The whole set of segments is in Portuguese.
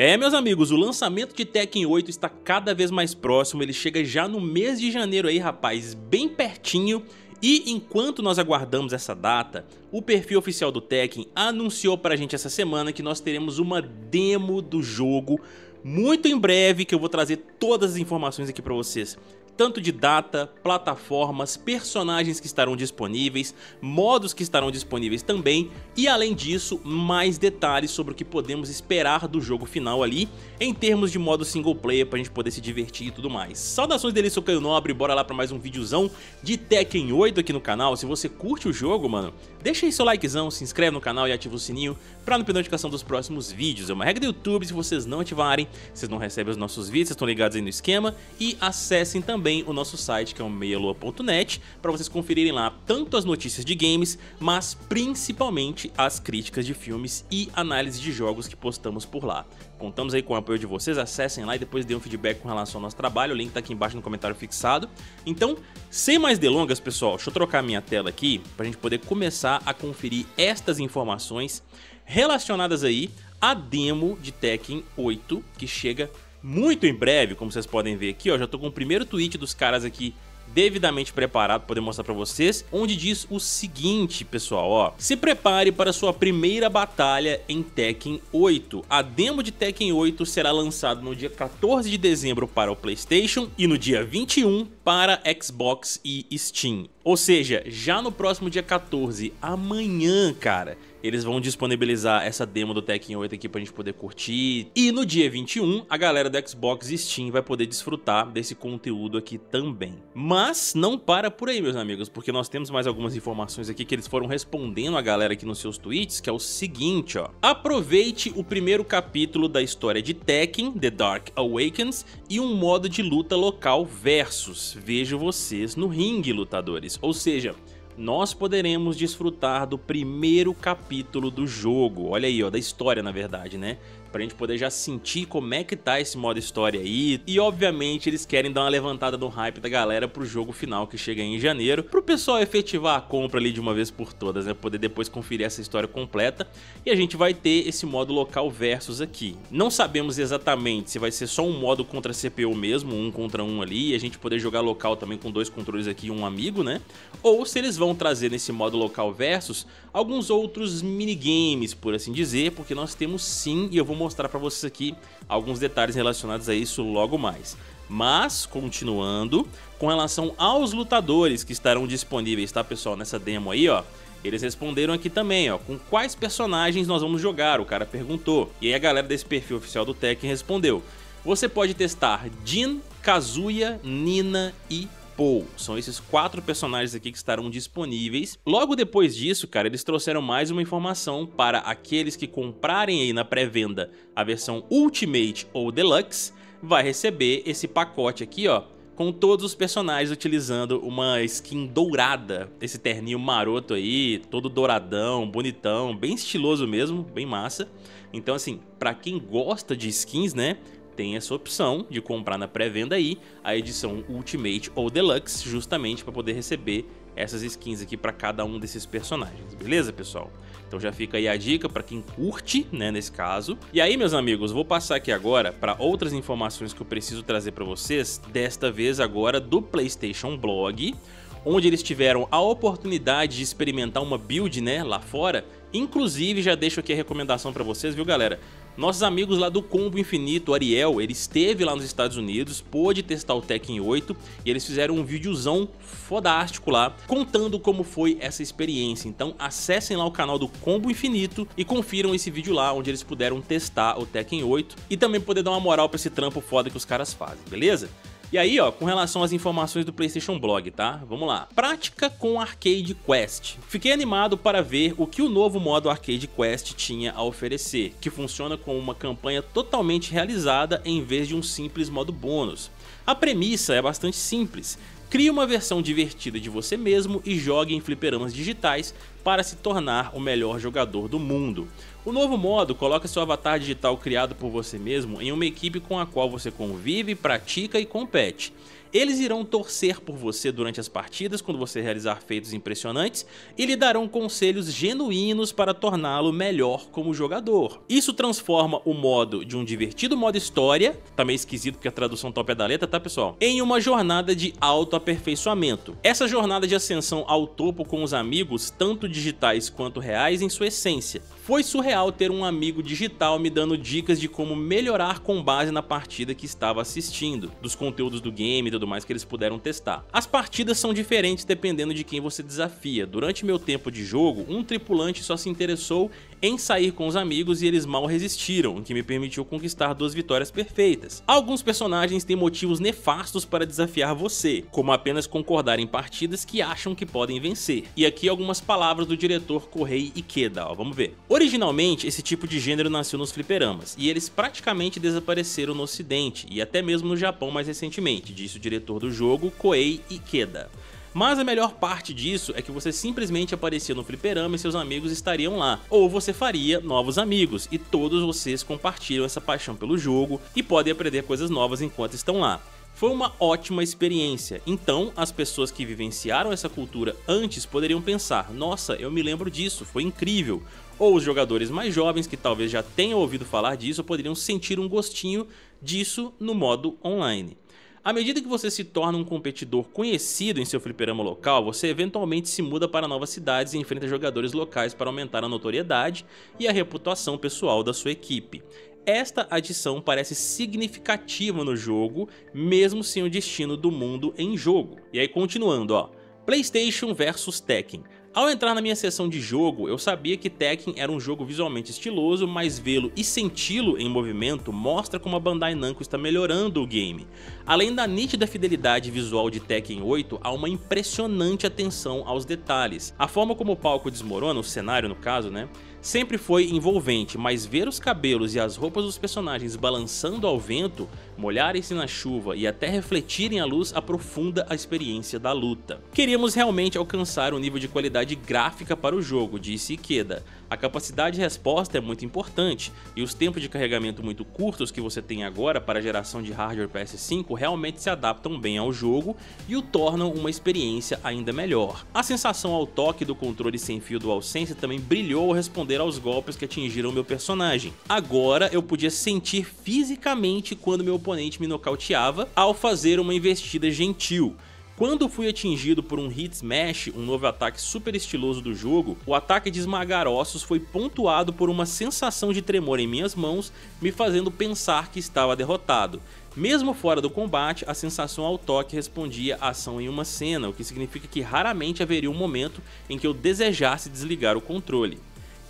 É, meus amigos, o lançamento de Tekken 8 está cada vez mais próximo, ele chega já no mês de janeiro aí, rapaz, bem pertinho. E enquanto nós aguardamos essa data, o perfil oficial do Tekken anunciou pra gente essa semana que nós teremos uma demo do jogo muito em breve, que eu vou trazer todas as informações aqui pra vocês tanto de data, plataformas, personagens que estarão disponíveis, modos que estarão disponíveis também e além disso, mais detalhes sobre o que podemos esperar do jogo final ali em termos de modo single player pra gente poder se divertir e tudo mais. Saudações dele, sou Caio Nobre, bora lá pra mais um videozão de Tekken 8 aqui no canal. Se você curte o jogo, mano, deixa aí seu likezão, se inscreve no canal e ativa o sininho pra não perder notificação dos próximos vídeos. É uma regra do YouTube, se vocês não ativarem, vocês não recebem os nossos vídeos, vocês estão ligados aí no esquema e acessem também também o nosso site que é o meialua.net para vocês conferirem lá tanto as notícias de games, mas principalmente as críticas de filmes e análise de jogos que postamos por lá. Contamos aí com o apoio de vocês, acessem lá e depois dêem um feedback com relação ao nosso trabalho, o link tá aqui embaixo no comentário fixado. Então, sem mais delongas pessoal, deixa eu trocar minha tela aqui para a gente poder começar a conferir estas informações relacionadas aí à demo de Tekken 8 que chega muito em breve, como vocês podem ver aqui, ó, já tô com o primeiro tweet dos caras aqui devidamente preparado para poder mostrar para vocês, onde diz o seguinte, pessoal, ó. Se prepare para sua primeira batalha em Tekken 8. A demo de Tekken 8 será lançada no dia 14 de dezembro para o Playstation e no dia 21 para Xbox e Steam. Ou seja, já no próximo dia 14, amanhã, cara, eles vão disponibilizar essa demo do Tekken 8 aqui pra gente poder curtir. E no dia 21, a galera do Xbox e Steam vai poder desfrutar desse conteúdo aqui também. Mas não para por aí, meus amigos, porque nós temos mais algumas informações aqui que eles foram respondendo a galera aqui nos seus tweets, que é o seguinte, ó. Aproveite o primeiro capítulo da história de Tekken, The Dark Awakens, e um modo de luta local versus. Vejo vocês no ringue, lutadores. Ou seja, nós poderemos desfrutar do primeiro capítulo do jogo. Olha aí, ó, da história na verdade, né? Pra gente poder já sentir como é que tá esse modo história aí. E obviamente eles querem dar uma levantada no hype da galera pro jogo final que chega em janeiro, pro pessoal efetivar a compra ali de uma vez por todas, né? Poder depois conferir essa história completa. E a gente vai ter esse modo local versus aqui. Não sabemos exatamente se vai ser só um modo contra CPU mesmo, um contra um ali, e a gente poder jogar local também com dois controles aqui e um amigo, né? Ou se eles vão trazer nesse modo local versus alguns outros minigames, por assim dizer, porque nós temos sim, e eu vou mostrar para vocês aqui alguns detalhes relacionados a isso logo mais. Mas, continuando, com relação aos lutadores que estarão disponíveis, tá pessoal, nessa demo aí, ó, eles responderam aqui também, ó, com quais personagens nós vamos jogar, o cara perguntou. E aí a galera desse perfil oficial do Tekken respondeu, você pode testar Jin, Kazuya, Nina e Paul. São esses quatro personagens aqui que estarão disponíveis. Logo depois disso, cara, eles trouxeram mais uma informação para aqueles que comprarem aí na pré-venda a versão Ultimate ou Deluxe, vai receber esse pacote aqui, ó, com todos os personagens utilizando uma skin dourada, esse terninho maroto aí, todo douradão, bonitão, bem estiloso mesmo, bem massa. Então assim, pra quem gosta de skins, né, tem essa opção de comprar na pré-venda aí a edição Ultimate ou Deluxe, justamente para poder receber essas skins aqui para cada um desses personagens, beleza pessoal? Então já fica aí a dica para quem curte, né, nesse caso. E aí, meus amigos, vou passar aqui agora para outras informações que eu preciso trazer para vocês, desta vez agora do PlayStation Blog, onde eles tiveram a oportunidade de experimentar uma build, né, lá fora. Inclusive, já deixo aqui a recomendação para vocês, viu, galera? Nossos amigos lá do Combo Infinito, Ariel, ele esteve lá nos Estados Unidos, pôde testar o Tekken 8 e eles fizeram um videozão fodástico lá, contando como foi essa experiência. Então acessem lá o canal do Combo Infinito e confiram esse vídeo lá, onde eles puderam testar o Tekken 8 e também poder dar uma moral pra esse trampo foda que os caras fazem, beleza? E aí, ó, com relação às informações do PlayStation Blog, tá? Vamos lá. Prática com Arcade Quest. Fiquei animado para ver o que o novo modo Arcade Quest tinha a oferecer, que funciona como uma campanha totalmente realizada em vez de um simples modo bônus. A premissa é bastante simples. Crie uma versão divertida de você mesmo e jogue em fliperamas digitais para se tornar o melhor jogador do mundo. O novo modo coloca seu avatar digital criado por você mesmo em uma equipe com a qual você convive, pratica e compete. Eles irão torcer por você durante as partidas quando você realizar feitos impressionantes e lhe darão conselhos genuínos para torná-lo melhor como jogador. Isso transforma o modo de um divertido modo história, tá meio esquisito porque a tradução top é da letra, tá pessoal? Em uma jornada de autoaperfeiçoamento. Essa jornada de ascensão ao topo com os amigos, tanto digitais quanto reais em sua essência. Foi surreal ter um amigo digital me dando dicas de como melhorar com base na partida que estava assistindo, dos conteúdos do game, tudo mais que eles puderam testar. As partidas são diferentes dependendo de quem você desafia. Durante meu tempo de jogo, um tripulante só se interessou em sair com os amigos e eles mal resistiram, o que me permitiu conquistar duas vitórias perfeitas. Alguns personagens têm motivos nefastos para desafiar você, como apenas concordar em partidas que acham que podem vencer. E aqui algumas palavras do diretor Correi Ikeda, ó, vamos ver. Originalmente, esse tipo de gênero nasceu nos fliperamas, e eles praticamente desapareceram no ocidente, e até mesmo no Japão mais recentemente, disse o diretor do jogo, Koei Ikeda. Mas a melhor parte disso é que você simplesmente aparecia no fliperama e seus amigos estariam lá, ou você faria novos amigos, e todos vocês compartilham essa paixão pelo jogo e podem aprender coisas novas enquanto estão lá. Foi uma ótima experiência, então as pessoas que vivenciaram essa cultura antes poderiam pensar, nossa, eu me lembro disso, foi incrível. Ou os jogadores mais jovens que talvez já tenham ouvido falar disso poderiam sentir um gostinho disso no modo online. À medida que você se torna um competidor conhecido em seu fliperama local, você eventualmente se muda para novas cidades e enfrenta jogadores locais para aumentar a notoriedade e a reputação pessoal da sua equipe. Esta adição parece significativa no jogo, mesmo sem o destino do mundo em jogo. E aí continuando, ó. PlayStation vs Tekken. Ao entrar na minha sessão de jogo, eu sabia que Tekken era um jogo visualmente estiloso, mas vê-lo e senti-lo em movimento mostra como a Bandai Namco está melhorando o game. Além da nítida fidelidade visual de Tekken 8, há uma impressionante atenção aos detalhes. A forma como o palco desmorona, o cenário no caso, né? Sempre foi envolvente, mas ver os cabelos e as roupas dos personagens balançando ao vento, molharem-se na chuva e até refletirem a luz aprofunda a experiência da luta. Queríamos realmente alcançar um nível de qualidade gráfica para o jogo, disse Ikeda. A capacidade de resposta é muito importante, e os tempos de carregamento muito curtos que você tem agora para a geração de hardware PS5 realmente se adaptam bem ao jogo e o tornam uma experiência ainda melhor. A sensação ao toque do controle sem fio DualSense também brilhou ao responder aos golpes que atingiram meu personagem. Agora eu podia sentir fisicamente quando meu oponente me nocauteava ao fazer uma investida gentil. Quando fui atingido por um Hit Smash, um novo ataque super estiloso do jogo, o ataque de esmagar ossos foi pontuado por uma sensação de tremor em minhas mãos, me fazendo pensar que estava derrotado. Mesmo fora do combate, a sensação ao toque respondia à ação em uma cena, o que significa que raramente haveria um momento em que eu desejasse desligar o controle.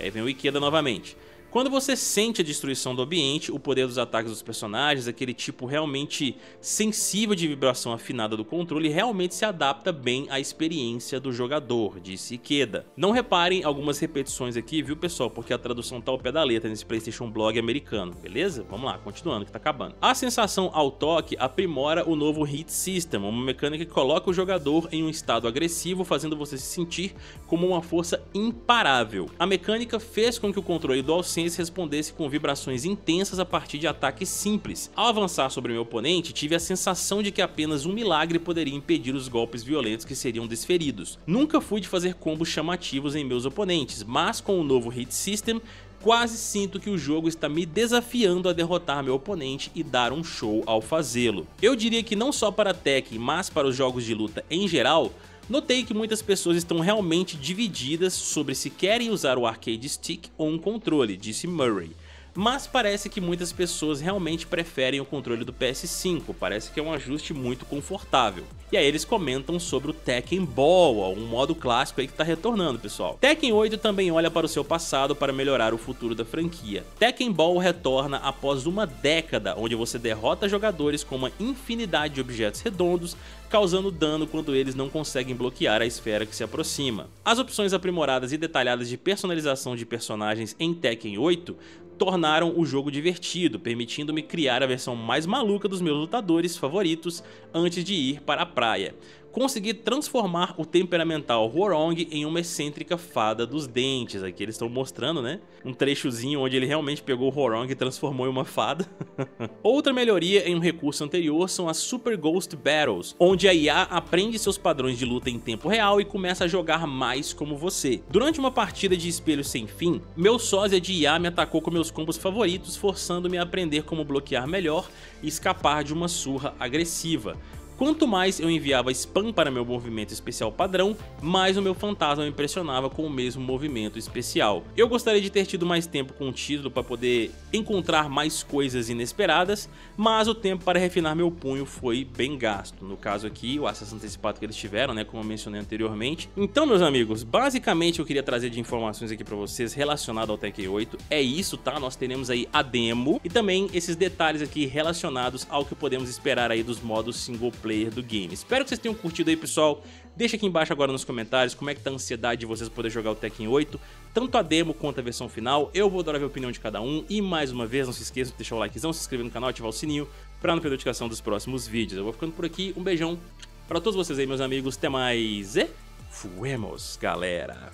Aí vem o Ikeda novamente. Quando você sente a destruição do ambiente, o poder dos ataques dos personagens, aquele tipo realmente sensível de vibração afinada do controle, realmente se adapta bem à experiência do jogador, disse Ikeda. Não reparem algumas repetições aqui, viu pessoal, porque a tradução tá ao pé da letra nesse Playstation Blog americano, beleza? Vamos lá, continuando que tá acabando. A sensação ao toque aprimora o novo Hit System, uma mecânica que coloca o jogador em um estado agressivo, fazendo você se sentir como uma força imparável. A mecânica fez com que o controle do DualSense respondesse com vibrações intensas a partir de ataques simples. Ao avançar sobre meu oponente, tive a sensação de que apenas um milagre poderia impedir os golpes violentos que seriam desferidos. Nunca fui de fazer combos chamativos em meus oponentes, mas com o novo Hit System, quase sinto que o jogo está me desafiando a derrotar meu oponente e dar um show ao fazê-lo. Eu diria que não só para Tekken, mas para os jogos de luta em geral, Notei que muitas pessoas estão realmente divididas sobre se querem usar o arcade stick ou um controle, disse Murray mas parece que muitas pessoas realmente preferem o controle do PS5, parece que é um ajuste muito confortável. E aí eles comentam sobre o Tekken Ball, um modo clássico aí que está retornando, pessoal. Tekken 8 também olha para o seu passado para melhorar o futuro da franquia. Tekken Ball retorna após uma década, onde você derrota jogadores com uma infinidade de objetos redondos, causando dano quando eles não conseguem bloquear a esfera que se aproxima. As opções aprimoradas e detalhadas de personalização de personagens em Tekken 8 tornaram o jogo divertido, permitindo-me criar a versão mais maluca dos meus lutadores favoritos antes de ir para a praia. Conseguir transformar o temperamental Huorong em uma excêntrica fada dos dentes. Aqui eles estão mostrando, né? Um trechozinho onde ele realmente pegou o Huorong e transformou em uma fada. Outra melhoria em um recurso anterior são as Super Ghost Battles, onde a IA aprende seus padrões de luta em tempo real e começa a jogar mais como você. Durante uma partida de espelho sem fim, meu sósia de IA me atacou com meus combos favoritos, forçando-me a aprender como bloquear melhor e escapar de uma surra agressiva. Quanto mais eu enviava spam para meu movimento especial padrão, mais o meu fantasma me impressionava com o mesmo movimento especial. Eu gostaria de ter tido mais tempo com o título para poder encontrar mais coisas inesperadas, mas o tempo para refinar meu punho foi bem gasto. No caso aqui, o acesso antecipado que eles tiveram, né, como eu mencionei anteriormente. Então, meus amigos, basicamente eu queria trazer de informações aqui para vocês relacionado ao Tekken 8. É isso, tá? Nós teremos aí a demo e também esses detalhes aqui relacionados ao que podemos esperar aí dos modos single player do game. Espero que vocês tenham curtido aí, pessoal. Deixa aqui embaixo agora nos comentários como é que tá a ansiedade de vocês poder jogar o Tekken 8, tanto a demo quanto a versão final. Eu vou adorar ver a opinião de cada um. E mais uma vez, não se esqueçam de deixar o likezão, se inscrever no canal, ativar o sininho para não perder a notificação dos próximos vídeos. Eu vou ficando por aqui, um beijão para todos vocês aí, meus amigos. Até mais e fuemos, galera!